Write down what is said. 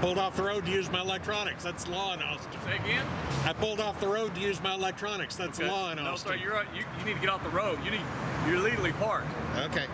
pulled off the road to use my electronics. That's law in Austin. Say again? I pulled off the road to use my electronics. That's Okay. law in Austin. No, sorry, sir, you're, you, you need to get off the road. You need, you're legally parked. Okay.